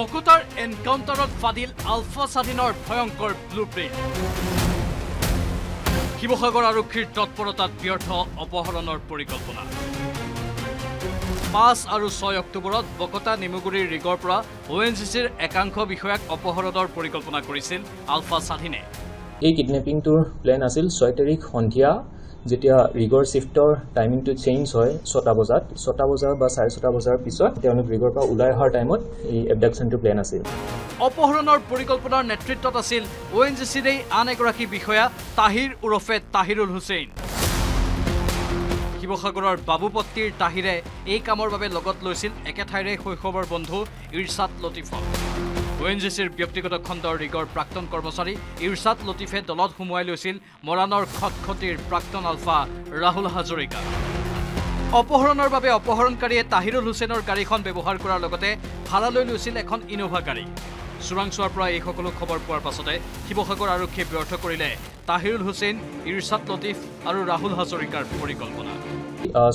বকোটাৰ এনকাউণ্টাৰত ফাদিল আলফা স্বাধীনৰ ভয়ংকৰ ব্লু প্ৰিণ্ট শিৱসাগৰ আৰক্ষীৰ তৎপৰতাত ব্যৰ্থ অপহৰণৰ পৰিকল্পনা। পাঁচ আৰু ছয় অক্টোবৰত বকতা নেমুগুৰিৰ ৰিগৰ পৰা অ' এন জি চিৰ একাংশ বিষয়াক অপহৰণৰ পৰিকল্পনা কৰিছিল আলফা স্বাধীনে এই কিডনেপিংটোৰ প্লেন আছিল ছয় তাৰিখ সন্ধিয়া। যেতিয়া ৰিগৰ শ্বিফ্টৰ টাইমিংটো চেঞ্জ হয় ছটা বজাত ছটা বজা বা চাৰে ছটা বজাৰ পিছত তেওঁলোক ৰিগৰ পৰা ওলাই অহাৰ টাইমত এই এবডাকশ্যনটো প্লেন আছিল। অপহৰণৰ পৰিকল্পনাৰ নেতৃত্বত আছিল অ' এন জি চিৰেই আন এগৰাকী বিষয়া তাহিৰ ওৰফে তাহিৰুল হুছেইন। শিৱসাগৰৰ বাবুপট্টিৰ তাহিৰে এই কামৰ বাবে লগত লৈছিল একেঠাইৰে শৈশৱৰ বন্ধু ইৰছাদ লতিফক। অ' এন জি চিৰ ব্যক্তিগত খণ্ডৰ ৰিগৰ প্ৰাক্তন কৰ্মচাৰী ইৰছাদ লতিফে দলত সোমোৱাই লৈছিল মৰাণৰ খটখটিৰ প্ৰাক্তন আলফা ৰাহুল হাজৰিকা। অপহৰণৰ বাবে অপহৰণকাৰীয়ে তাহিৰুল হুছেইনৰ গাড়ীখন ব্যৱহাৰ কৰাৰ লগতে ভাড়ালৈ লৈছিল এখন ইন'ভা গাড়ী। চোৰাংচোৱাৰ পৰা এই সকলো খবৰ পোৱাৰ পাছতে শিৱসাগৰ আৰক্ষীয়ে ব্যৰ্থ কৰিলে তাহিৰুল হুছেইন ইৰছাদ লতিফ আৰু ৰাহুল হাজৰিকাৰ পৰিকল্পনা।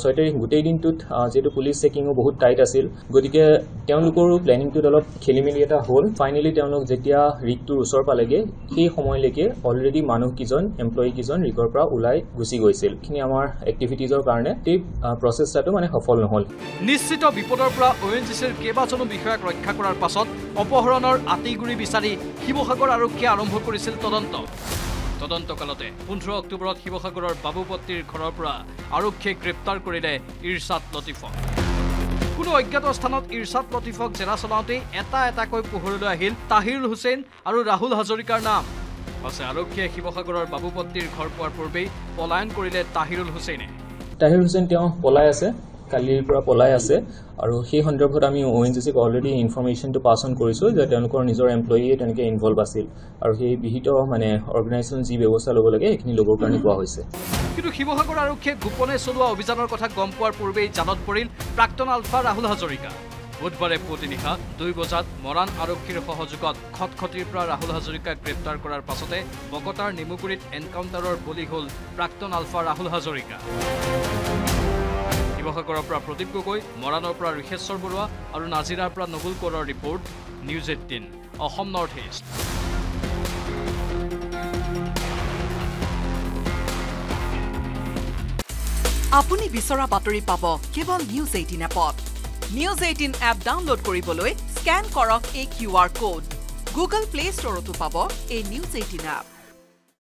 ছয় তাৰিখ গোটেই দিনটোত যিহেতু পুলিচ চেকিঙো বহুত টাইট আছিল। গতিকে তেওঁলোকৰো প্লেনিংটোত অলপ খেলি মেলি এটা হ'ল। ফাইনেলি তেওঁলোক যেতিয়া ৰিগটোৰ ওচৰ পালেগে সেই সময়লৈকে অলৰেডি মানুহকেইজন এমপ্লয়ীকেইজন ৰিগৰ পৰা ওলাই গুচি গৈছিল। এইখিনি আমাৰ এক্টিভিটিজৰ কাৰণে। সেই প্ৰচেষ্টাটো মানে সফল নহ'ল। নিশ্চিত বিপদৰ পৰা অ' এন জি চিৰ কেইবাজনো বিষয়াক ৰক্ষা কৰাৰ পাছত অপহৰণৰ আঁতিগুৰি বিচাৰি শিৱসাগৰ আৰক্ষীয়ে আৰম্ভ কৰিছিল তদন্ত। তদন্তকালতে পোন্ধৰ অক্টোবৰত শিৱসাগৰৰ বাবুপট্টিৰ ঘৰৰ পৰা আৰক্ষীয়ে গ্ৰেপ্তাৰ কৰিলে ইৰছাদ লতিফক। কোনো অজ্ঞাত স্থানত ইৰছাদ লতিফক জেৰা চলাওঁতেই এটা এটাকৈ পোহৰলৈ আহিল তাহিৰুল হুছেইন আৰু ৰাহুল হাজৰিকাৰ নাম। পাছে আৰক্ষীয়ে শিৱসাগৰৰ বাবুপট্টিৰ ঘৰ পোৱাৰ পূৰ্বেই পলায়ন কৰিলে তাহিৰুল হুছেইনে। তাহিৰ হুছেইন তেওঁ পলাই আছে। কালিৰ পৰা পলাই আছে। আৰু সেই সন্দৰ্ভত আমি O N G C already ইনফৰ্মেশ্যনটো pass on কৰিছোঁ যে তেওঁলোকৰ নিজৰ এমপ্লয়ীয়ে তেনেকৈ ইনভল্ভ আছিল। আৰু সেই বিহিত মানে অৰ্গেনাইজেশ্যন যি ব্যৱস্থা ল'ব লাগে সেইখিনি ল'বৰ কাৰণে কোৱা হৈছে। কিন্তু শিৱসাগৰ আৰক্ষীয়ে গোপনে চলোৱা অভিযানৰ কথা গম পোৱাৰ পূৰ্বেই জানত পৰিল প্ৰাক্তন আলফা ৰাহুল হাজৰিকা। বুধবাৰে পুৱতি নিশা দুই বজাত মৰাণ আৰক্ষীৰ সহযোগত খটখটিৰ পৰা ৰাহুল হাজৰিকাক গ্ৰেপ্তাৰ কৰাৰ পাছতে বকতাৰ নেমুগুৰিত এনকাউণ্টাৰৰ বলি হ'ল প্ৰাক্তন আলফা ৰাহুল হাজৰিকা। শিৱসাগৰৰ পৰা প্ৰদীপ গগৈ মৰাণৰ পৰা ঋষেশ্বৰ বৰুৱা আৰু নাজিৰাৰ পৰা Nabul কৌৰৰ report news eighteen Assam north east. আপুনি বিচৰা বাতৰি পাব কেৱল নিউজ এইটিন এপত। নিউজ এইটিন এপ ডাউনলোড কৰিবলৈ স্কেন কৰক এই Q R code. Google play ষ্টৰতো পাব এই নিউজ এইটিন এপ।